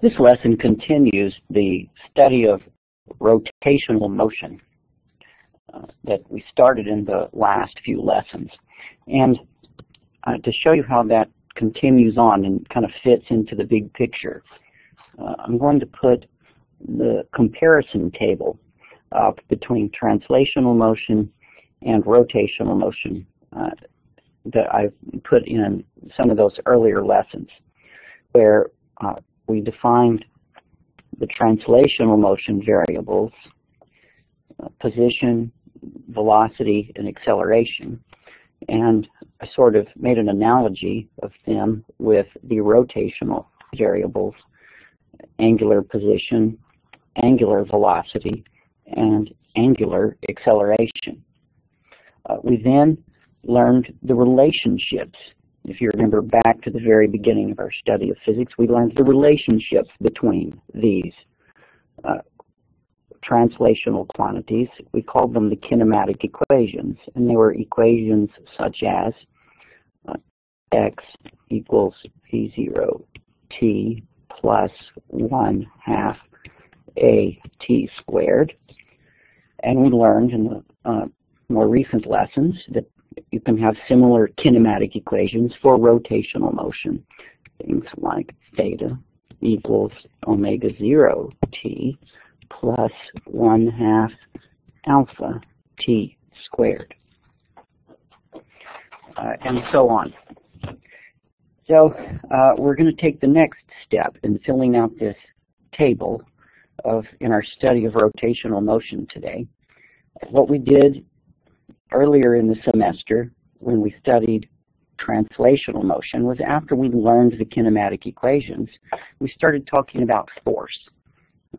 This lesson continues the study of rotational motion uh, that we started in the last few lessons. And uh, to show you how that continues on and kind of fits into the big picture, uh, I'm going to put the comparison table up between translational motion and rotational motion uh, that I've put in some of those earlier lessons where uh, we defined the translational motion variables, uh, position, velocity, and acceleration. And I sort of made an analogy of them with the rotational variables, angular position, angular velocity, and angular acceleration. Uh, we then learned the relationships. If you remember back to the very beginning of our study of physics, we learned the relationships between these uh, translational quantities. We called them the kinematic equations, and they were equations such as uh, x equals v0 t plus 1 half a t squared. And we learned in the uh, more recent lessons that you can have similar kinematic equations for rotational motion. Things like theta equals omega 0 t plus 1 half alpha t squared. Uh, and so on. So uh, we're going to take the next step in filling out this table of in our study of rotational motion today. What we did earlier in the semester when we studied translational motion was after we learned the kinematic equations, we started talking about force.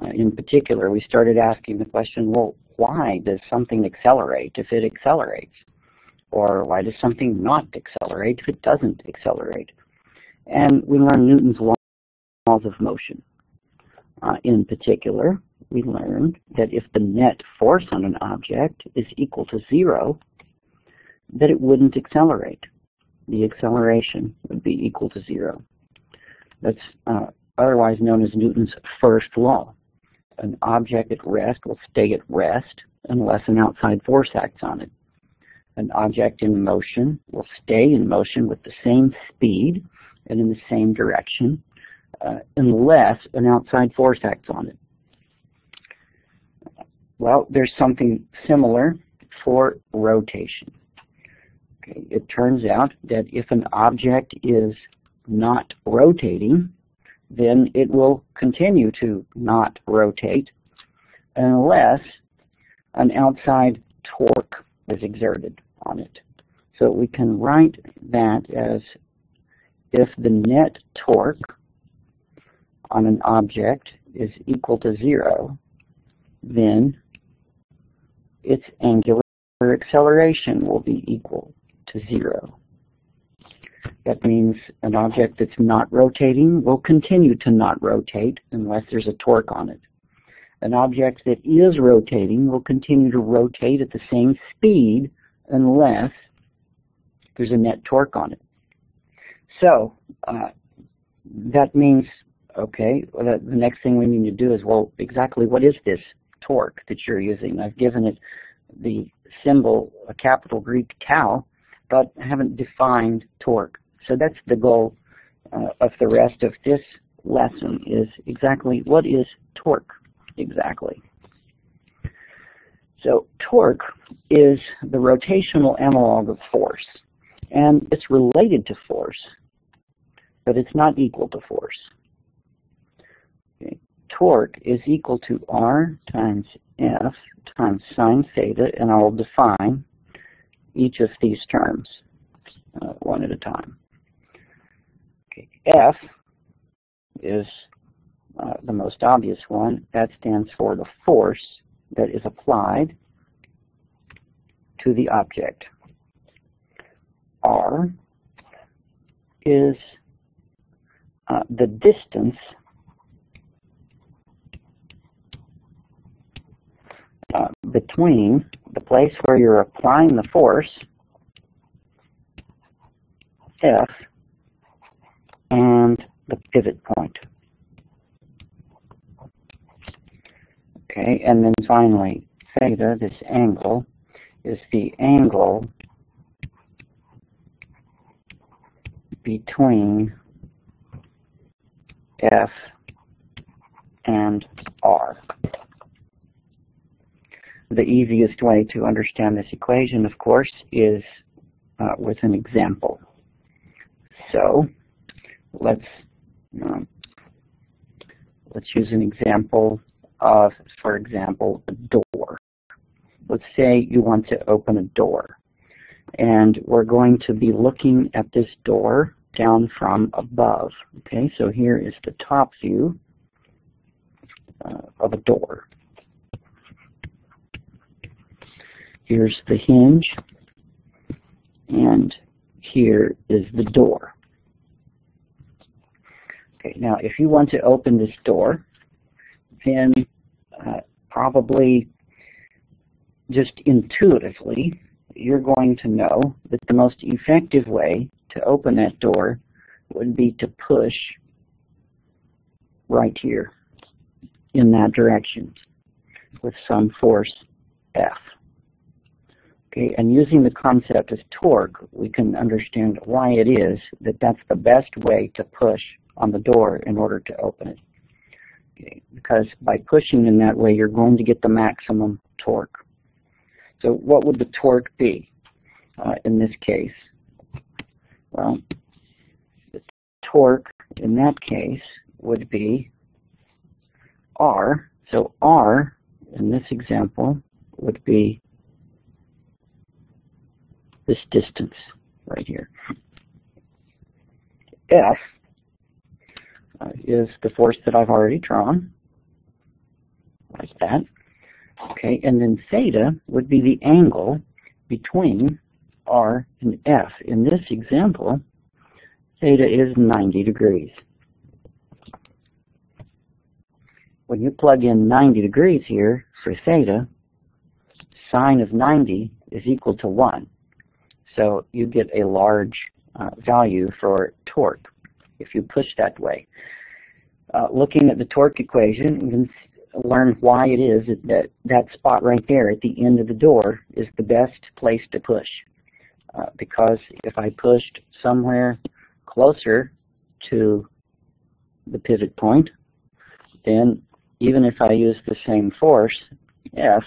Uh, in particular, we started asking the question, well, why does something accelerate if it accelerates? Or why does something not accelerate if it doesn't accelerate? And we learned Newton's laws of motion. Uh, in particular, we learned that if the net force on an object is equal to zero, that it wouldn't accelerate. The acceleration would be equal to zero. That's uh, otherwise known as Newton's first law. An object at rest will stay at rest unless an outside force acts on it. An object in motion will stay in motion with the same speed and in the same direction uh, unless an outside force acts on it. Well, there's something similar for rotation. Okay, it turns out that if an object is not rotating, then it will continue to not rotate unless an outside torque is exerted on it. So we can write that as if the net torque on an object is equal to zero, then its angular acceleration will be equal to zero. That means an object that's not rotating will continue to not rotate unless there's a torque on it. An object that is rotating will continue to rotate at the same speed unless there's a net torque on it. So uh, that means, okay, the next thing we need to do is, well, exactly what is this torque that you're using? I've given it the symbol, a capital Greek tau, but I haven't defined torque. So that's the goal uh, of the rest of this lesson is exactly what is torque exactly. So torque is the rotational analog of force. And it's related to force, but it's not equal to force. Torque is equal to R times F times sine theta, and I will define each of these terms uh, one at a time. Okay. F is uh, the most obvious one. That stands for the force that is applied to the object. R is uh, the distance between the place where you're applying the force, F, and the pivot point. Okay, and then finally, theta, this angle, is the angle between F and R. The easiest way to understand this equation, of course, is uh, with an example. So let's um, let's use an example of, for example, a door. Let's say you want to open a door. And we're going to be looking at this door down from above. Okay, so here is the top view uh, of a door. Here's the hinge, and here is the door. Okay, now if you want to open this door, then uh, probably just intuitively, you're going to know that the most effective way to open that door would be to push right here in that direction with some force F. Okay, and using the concept of torque, we can understand why it is that that's the best way to push on the door in order to open it. Okay, because by pushing in that way, you're going to get the maximum torque. So what would the torque be uh, in this case? Well, the torque in that case would be R. So R in this example would be this distance right here. F uh, is the force that I've already drawn, like that. Okay, and then theta would be the angle between R and F. In this example, theta is 90 degrees. When you plug in 90 degrees here for theta, sine of 90 is equal to 1. So you get a large uh, value for torque if you push that way. Uh, looking at the torque equation, you can learn why it is that that spot right there at the end of the door is the best place to push. Uh, because if I pushed somewhere closer to the pivot point, then even if I use the same force, F,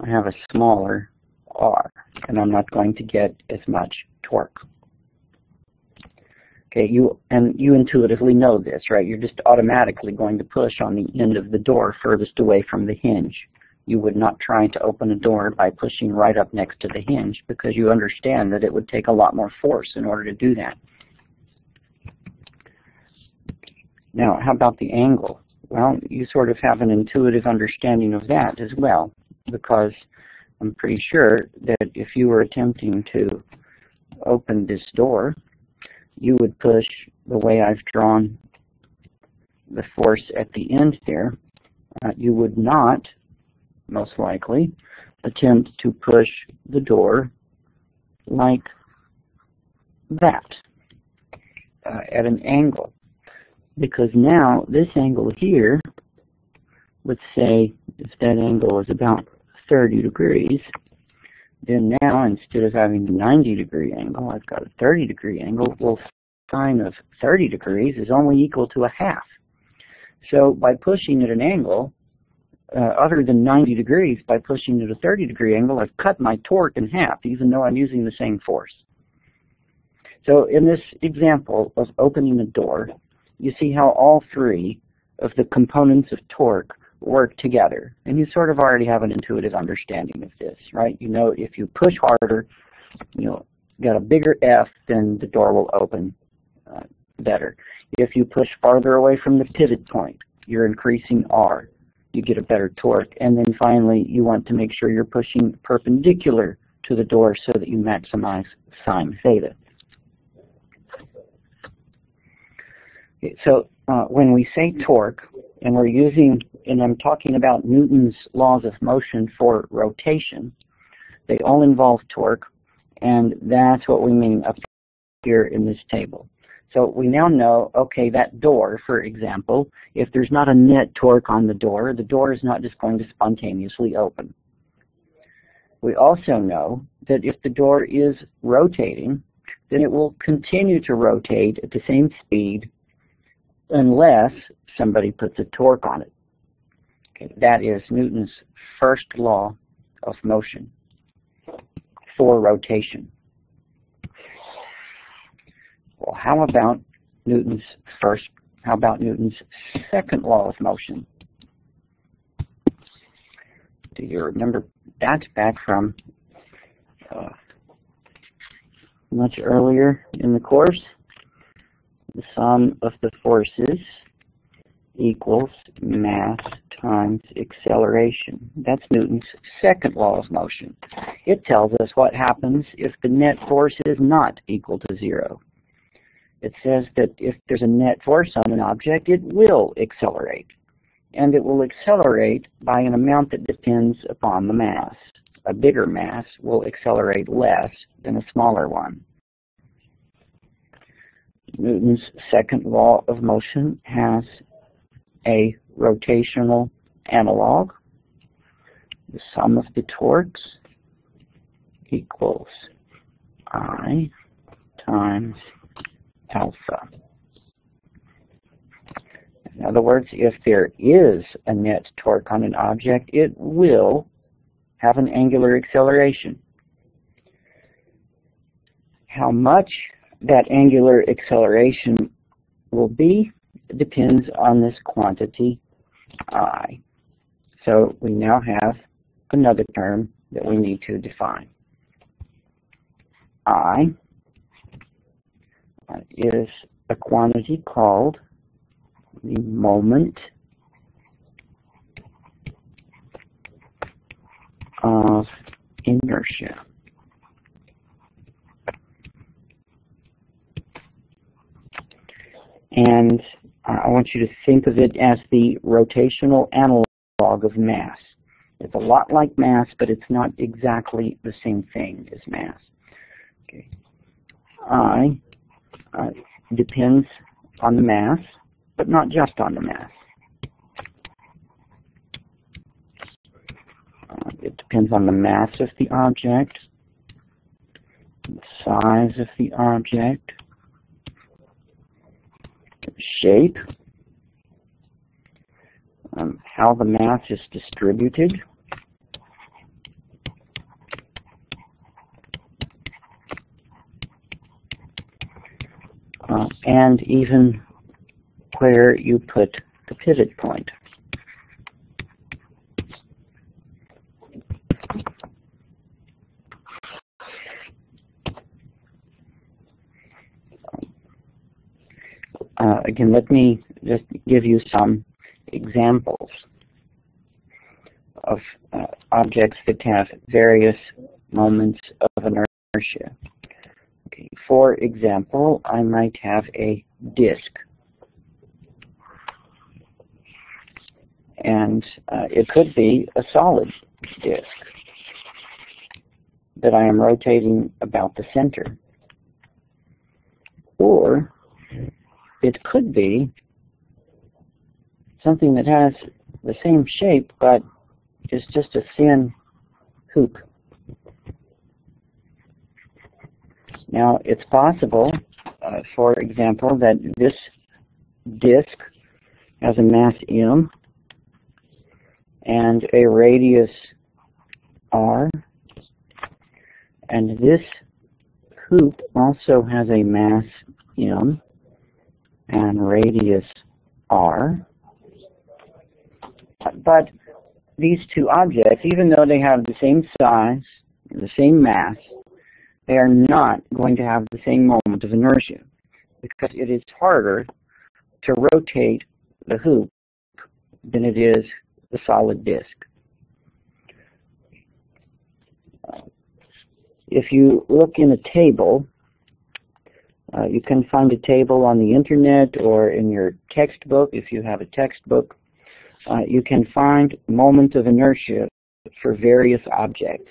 I have a smaller R, and I'm not going to get as much torque. Okay, you and you intuitively know this, right? You're just automatically going to push on the end of the door furthest away from the hinge. You would not try to open a door by pushing right up next to the hinge because you understand that it would take a lot more force in order to do that. Now, how about the angle? Well, you sort of have an intuitive understanding of that as well because I'm pretty sure that if you were attempting to open this door, you would push the way I've drawn the force at the end there. Uh, you would not, most likely, attempt to push the door like that uh, at an angle. Because now this angle here, let's say if that angle is about 30 degrees, then now, instead of having a 90 degree angle, I've got a 30 degree angle. Well, sine of 30 degrees is only equal to a half. So by pushing at an angle, uh, other than 90 degrees, by pushing at a 30 degree angle, I've cut my torque in half, even though I'm using the same force. So in this example of opening a door, you see how all three of the components of torque work together. And you sort of already have an intuitive understanding of this, right? You know if you push harder, you know, got a bigger F, then the door will open uh, better. If you push farther away from the pivot point, you're increasing R. You get a better torque. And then finally, you want to make sure you're pushing perpendicular to the door so that you maximize sine theta. Okay, so uh, when we say torque, and we're using, and I'm talking about Newton's laws of motion for rotation, they all involve torque, and that's what we mean up here in this table. So we now know, okay, that door, for example, if there's not a net torque on the door, the door is not just going to spontaneously open. We also know that if the door is rotating, then it will continue to rotate at the same speed unless somebody puts a torque on it. Okay, that is Newton's first law of motion for rotation. Well, how about Newton's first, how about Newton's second law of motion? Do you remember that back from uh, much earlier in the course? The sum of the forces equals mass times acceleration. That's Newton's second law of motion. It tells us what happens if the net force is not equal to zero. It says that if there's a net force on an object, it will accelerate. And it will accelerate by an amount that depends upon the mass. A bigger mass will accelerate less than a smaller one. Newton's second law of motion has a rotational analog. The sum of the torques equals I times alpha. In other words, if there is a net torque on an object, it will have an angular acceleration. How much that angular acceleration will be depends on this quantity i. So we now have another term that we need to define. I is a quantity called the moment of inertia. And I want you to think of it as the rotational analog of mass. It's a lot like mass, but it's not exactly the same thing as mass. Okay. I uh, depends on the mass, but not just on the mass. Uh, it depends on the mass of the object, the size of the object, shape, um, how the mass is distributed, uh, and even where you put the pivot point. Uh, again, let me just give you some examples of uh, objects that have various moments of inertia. Okay. For example, I might have a disk. And uh, it could be a solid disk that I am rotating about the center. Or it could be something that has the same shape but is just a thin hoop. Now, it's possible, uh, for example, that this disk has a mass m and a radius r, and this hoop also has a mass m and radius r. But these two objects, even though they have the same size, the same mass, they are not going to have the same moment of inertia because it is harder to rotate the hoop than it is the solid disk. If you look in a table, uh, you can find a table on the internet or in your textbook if you have a textbook. Uh, you can find moments of inertia for various objects.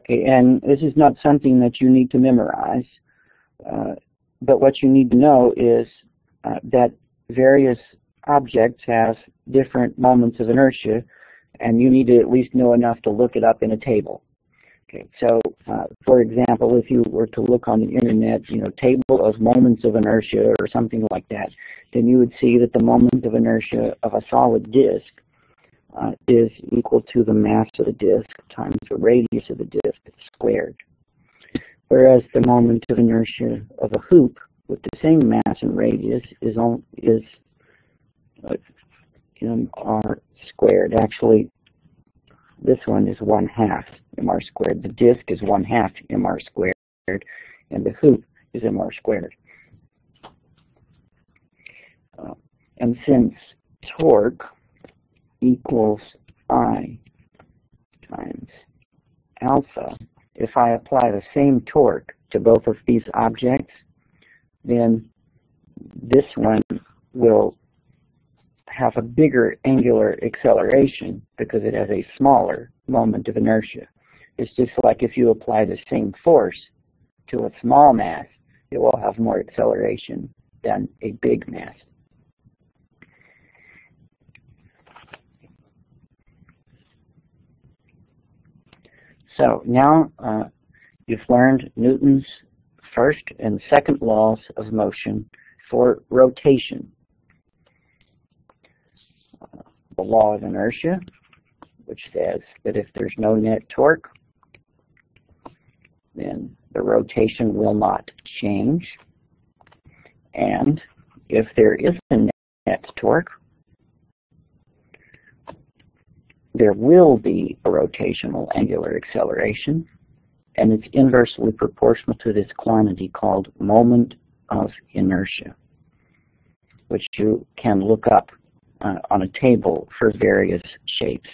Okay, and this is not something that you need to memorize. Uh, but what you need to know is uh, that various objects have different moments of inertia, and you need to at least know enough to look it up in a table. Okay, so uh, for example, if you were to look on the internet, you know, table of moments of inertia or something like that, then you would see that the moment of inertia of a solid disk uh, is equal to the mass of the disk times the radius of the disk squared. Whereas the moment of inertia of a hoop with the same mass and radius is on, is uh, mr squared. Actually, this one is one half mr squared. The disk is one half mr squared, and the hoop is mr squared. Uh, and since torque equals I times alpha, if I apply the same torque to both of these objects, then this one will have a bigger angular acceleration because it has a smaller moment of inertia. It's just like if you apply the same force to a small mass, it will have more acceleration than a big mass. So now uh, you've learned Newton's first and second laws of motion for rotation. The law of inertia, which says that if there's no net torque, then the rotation will not change. And if there is a net torque, there will be a rotational angular acceleration, and it's inversely proportional to this quantity called moment of inertia, which you can look up uh, on a table for various shapes.